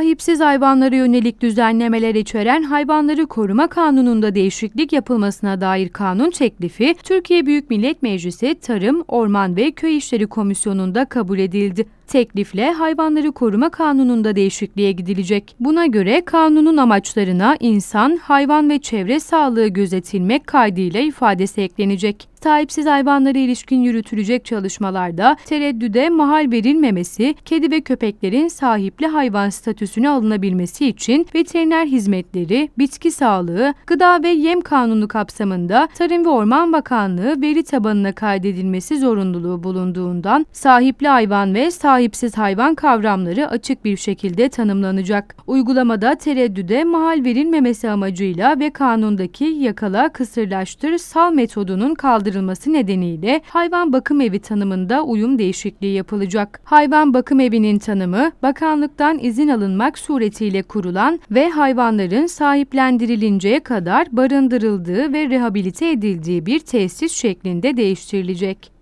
sahipsiz hayvanlara yönelik düzenlemeler içeren Hayvanları Koruma Kanunu'nda değişiklik yapılmasına dair kanun teklifi Türkiye Büyük Millet Meclisi Tarım, Orman ve Köy İşleri Komisyonu'nda kabul edildi. Teklifle Hayvanları Koruma Kanunu'nda değişikliğe gidilecek. Buna göre kanunun amaçlarına insan, hayvan ve çevre sağlığı gözetilmek kaydıyla ifadesi eklenecek. Sahipsiz hayvanlara ilişkin yürütülecek çalışmalarda tereddüde mahal verilmemesi, kedi ve köpeklerin sahipli hayvan statüsüne alınabilmesi için veteriner hizmetleri, bitki sağlığı, gıda ve yem kanunu kapsamında Tarım ve Orman Bakanlığı veri tabanına kaydedilmesi zorunluluğu bulunduğundan sahipli hayvan ve sahipsiz hayvan kavramları açık bir şekilde tanımlanacak. Uygulamada tereddüde mahal verilmemesi amacıyla ve kanundaki yakala, kısırlaştır, sal metodunun kaldırılması kaldırılması nedeniyle hayvan bakım evi tanımında uyum değişikliği yapılacak. Hayvan bakım evinin tanımı bakanlıktan izin alınmak suretiyle kurulan ve hayvanların sahiplendirilinceye kadar barındırıldığı ve rehabilite edildiği bir tesis şeklinde değiştirilecek.